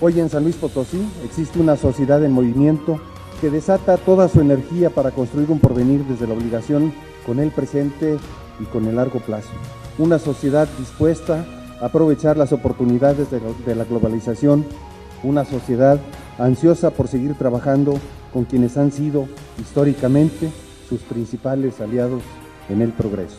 Hoy en San Luis Potosí existe una sociedad en movimiento que desata toda su energía para construir un porvenir desde la obligación con el presente y con el largo plazo. Una sociedad dispuesta a aprovechar las oportunidades de la globalización, una sociedad ansiosa por seguir trabajando con quienes han sido históricamente sus principales aliados en el progreso.